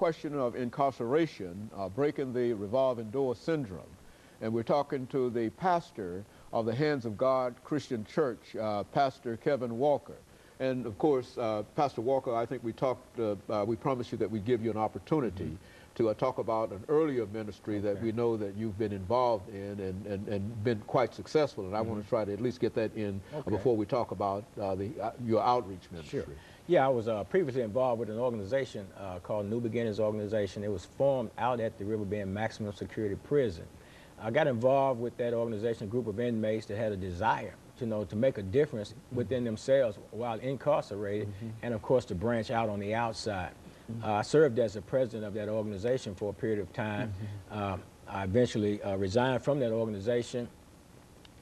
question of incarceration, uh, breaking the revolving door syndrome. And we're talking to the pastor of the Hands of God Christian Church, uh, Pastor Kevin Walker. And of course, uh, Pastor Walker, I think we talked, uh, uh, we promised you that we'd give you an opportunity mm -hmm. To uh, talk about an earlier ministry okay. that we know that you've been involved in and, and, and been quite successful. And I mm -hmm. want to try to at least get that in okay. before we talk about the, your outreach ministry. Sure. Yeah, I was uh, previously involved with an organization uh, called New Beginnings Organization. It was formed out at the Riverbend Maximum Security Prison. I got involved with that organization, a group of inmates that had a desire to know to make a difference mm-hmm. within themselves while incarcerated, mm -hmm. and of course to branch out on the outside. I served as the president of that organization for a period of time. Mm -hmm. uh, I eventually uh, resigned from that organization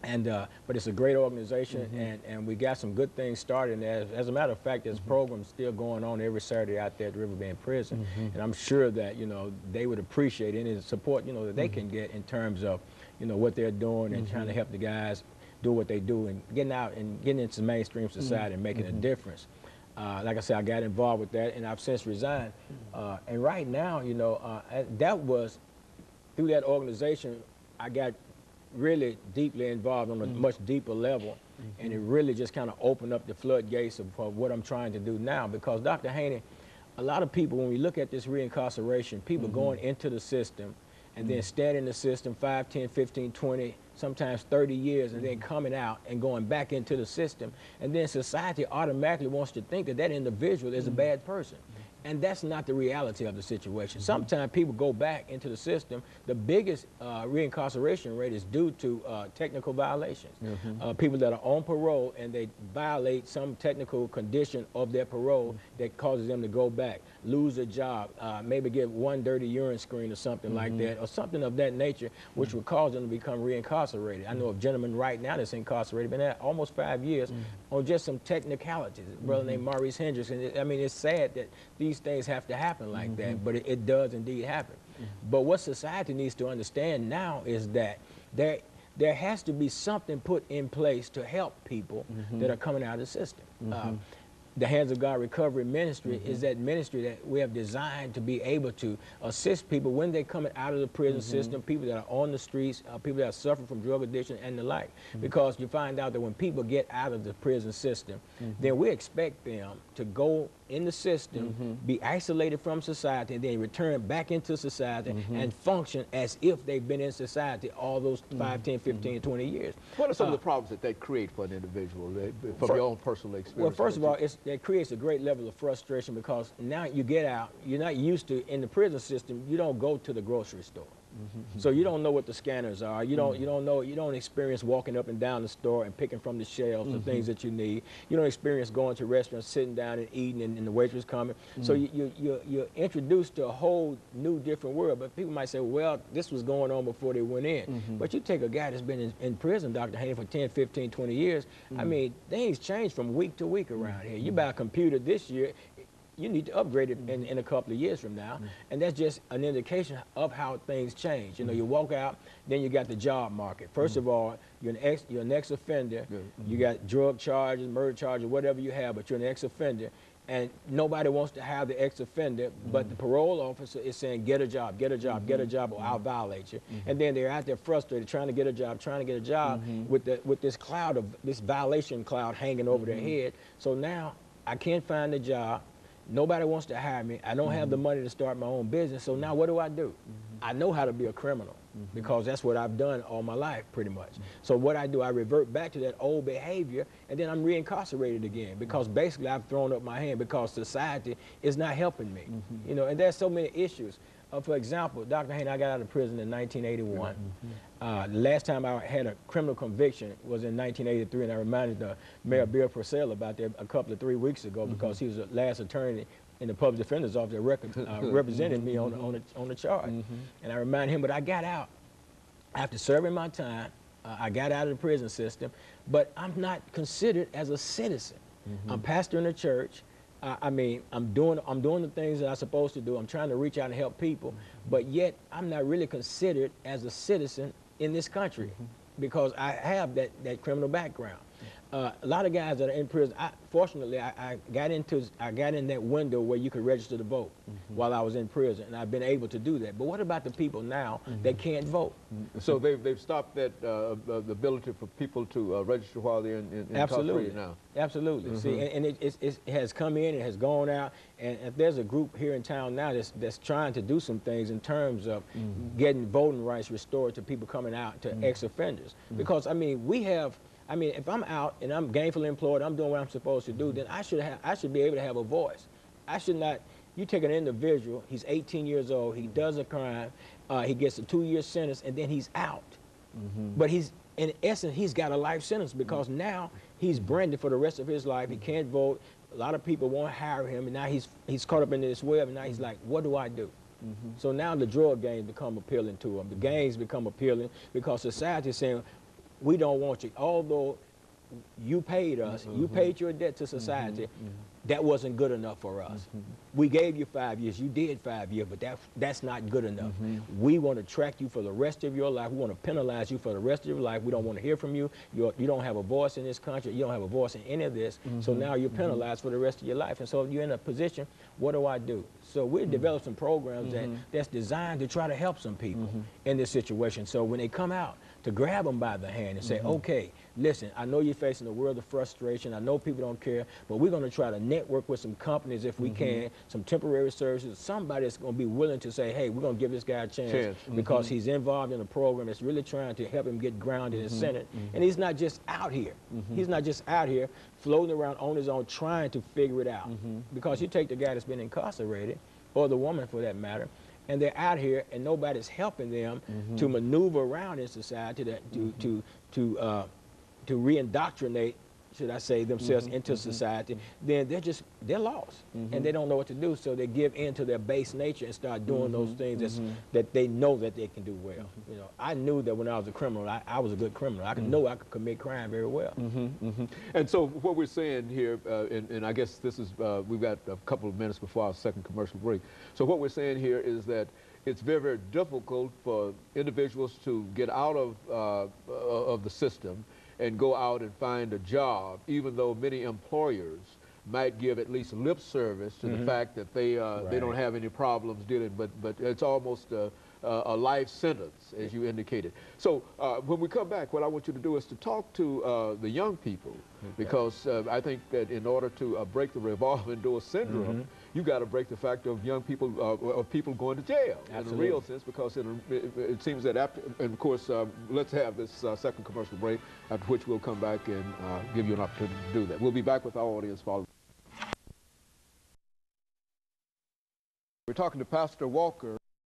and uh, but it's a great organization, mm -hmm. and and we got some good things started. As, as a matter of fact, there's mm -hmm. programs still going on every Saturday out there at Riverbend Prison, mm -hmm. and I'm sure that you know they would appreciate any support you know that they can mm-hmm. get in terms of you know what they're doing and trying to mm-hmm. help the guys do what they do and getting out and getting into mainstream society and making a mm-hmm. difference. Uh, like I said, I got involved with that, and I've since resigned. Uh, and right now, you know, uh, that was through that organization, I got really deeply involved on a mm -hmm. much deeper level. Mm -hmm. And it really just kind of opened up the floodgates of, of, what I'm trying to do now. Because Dr. Haney, a lot of people, when we look at this reincarceration, people mm -hmm. going into the system and then mm-hmm. staying in the system 5, 10, 15, 20, sometimes 30 years and then mm-hmm. coming out and going back into the system. And then society automatically wants to think that that individual is a mm-hmm. bad person. And that's not the reality of the situation. Sometimes people go back into the system. The biggest uh, reincarceration rate is due to uh, technical violations. Mm -hmm. uh, people that are on parole and they violate some technical condition of their parole mm -hmm. that causes them to go back, lose a job, uh, maybe get one dirty urine screen or something mm -hmm. like mm-hmm. that, or something of that nature, which would cause them to become reincarcerated. I know a gentleman right now that's incarcerated, been there almost five years on just some technicalities. A brother named Maurice Hendricks. And it, I mean, it's sad that these these things have to happen like mm -hmm. that, mm-hmm. but it, it, does indeed happen. Mm -hmm. But what society needs to understand now is that there there has to be something put in place to help people mm -hmm. that are coming out of the system. Uh, the Hands of God Recovery Ministry mm -hmm. is that ministry that we have designed to be able to assist people when they're coming out of the prison mm -hmm. system, people that are on the streets, uh, people that are suffering from drug addiction and the like. Mm -hmm. Because you find out that when people get out of the prison system, mm-hmm. then we expect them to go in the system, mm-hmm. be isolated from society, and then return back into society mm-hmm. and function as if they've been in society all those 5, 10, 15, 20 years. What are some uh, of the problems that they create for an individual from for, your own personal experience? Well, first of all, it's it creates a great level of frustration because now you get out, you're not used to, in the prison system, you don't go to the grocery store. So you don't know what the scanners are. You don't. You don't know. You don't experience walking up and down the store and picking from the shelves the things that you need. You don't experience going to restaurants, sitting down and eating, and, and the waitress coming. So you, you you you're introduced to a whole new different world. But people might say, well, this was going on before they went in. Mm-hmm. But you take a guy that's been in, in prison, Dr. Haney, for 10, 15, 20 years. I mm. mean, things change from week to week around here. You mm. buy a computer this year, you need to upgrade it in, in a couple of years from now. Mm -hmm. And that's just an indication of how things change. You know, you walk out, then you got the job market. 1st mm -hmm. of all, you're an ex, you're an ex-offender. Mm -hmm. You got drug charges, murder charges, whatever you have, but you're an ex-offender. And nobody wants to have the ex-offender, but the parole officer is saying, get a job, get a job, get a job, or I'll violate you. And then they're out there frustrated, trying to get a job, trying to get a job with, the, with this cloud of, this violation cloud hanging over their head. So now I can't find a job. Nobody wants to hire me. I don't mm -hmm. have the mm-hmm. money to start my own business. So now what do I do? Mm -hmm. I know how to be a criminal mm -hmm. because that's what I've done all my life, pretty much. Mm-hmm. So what I do, I revert back to that old behavior, and then I'm reincarcerated again because mm-hmm. basically I've thrown up my hand because society is not helping me. You know, and there's so many issues. Uh, for example, Dr. Haney, I got out of prison in 1981. Mm -hmm. uh, the last time I had a criminal conviction was in 1983, and I reminded the Mayor mm -hmm. Bill Purcell about that a couple of three weeks ago mm -hmm. because he was the last attorney in the public defender's office that record, uh, represented me on, on, the, on the charge. Mm-hmm. And I reminded him, but I got out after serving my time. Uh, I got out of the prison system, but I'm not considered as a citizen. Mm-hmm. I'm pastoring a church. I, I mean, I'm doing I'm doing the things that I'm supposed to do. I'm trying to reach out and help people, but yet I'm not really considered as a citizen in this country mm -hmm. because I have that that criminal background. Uh, a lot of guys that are in prison. I, fortunately, I, I got into I got in that window where you could register to vote while I was in prison, and I've been able to do that. But what about the people now that can't vote? So they've, they've stopped that, uh, uh, the ability for people to uh, register while they're in, in Absolutely. incarcerated now. Absolutely. See, and, and it, it's, it has come in, it has gone out, and if there's a group here in town now that's, that's trying to do some things in terms of getting voting rights restored to people coming out, to ex-offenders. Because, I mean, we have, I mean, if I'm out and I'm gainfully employed, I'm doing what I'm supposed to do, then I should, have, I should be able to have a voice. I should not, you take an individual, he's 18 years old, he does a crime, uh, he gets a two-year sentence, and then he's out. Mm-hmm. But he's, in essence, he's got a life sentence because mm-hmm. now he's branded for the rest of his life. He mm-hmm. can't vote. A lot of people won't hire him, and now he's he's caught up in this web. And now he's like, what do I do? So now the drug gangs become appealing to him. The gangs become appealing because society is saying, we don't want you. Although you paid us, you mm-hmm. paid your debt to mm-hmm. society, mm-hmm. that wasn't good enough for us. We gave you five years, you did five years, but that, that's not good enough. Mm-hmm. We want to track you for the rest of your life. We want to penalize you for the rest of your life. We don't want to hear from you. You're, you don't have a voice in this country. You don't have a voice in any of this. So mm-hmm. now you're mm-hmm. penalized for the rest of your life. And so you're in a position, what do I do? So we developed some programs that, that's designed to try to help some people in this situation. So when they come out, to grab them by the hand and say, okay, listen, I know you're facing a world of frustration. I know people don't care, but we're going to try to network with some companies if we can, some temporary services, somebody that's going to be willing to say, hey, we're going to give this guy a chance, Chance, mm-hmm. because he's involved in a program that's really trying to help him get grounded and centered. Mm-hmm. Mm-hmm. And he's not just out here. He's not just out here floating around on his own trying to figure it out. Because you take the guy that's been incarcerated, or the woman for that matter, and they're out here and nobody's helping them to maneuver around in society to to to to, uh, to re-indoctrinate should I say themselves mm-hmm, into mm-hmm. society then they're just they're lost. And they mm-hmm. don't know what to do so they give in to their base nature and start doing those things that's, that they know that they can do well. You know I knew that when I was a criminal I, I was a good criminal. I could know I could commit crime very well. And so what we're saying here, uh, and, and I guess this is, uh, we've got a couple of minutes before our second commercial break. So what we're saying here is that it's very, very difficult for individuals to get out of, uh, uh of the system and go out and find a job, even though many employers might give at least lip service to the fact that they, uh, they don't have any problems dealing, but, but it's almost a, a life sentence, as you indicated. So uh, when we come back, what I want you to do is to talk to uh, the young people, because uh, I think that in order to uh, break the revolving door syndrome, you got to break the fact of young people, uh, of people going to jail in a real sense, because it, it, it seems that after, and of course, uh, let's have this uh, second commercial break, after which we'll come back and uh, give you an opportunity to do that. We'll be back with our audience following. We're talking to Pastor Walker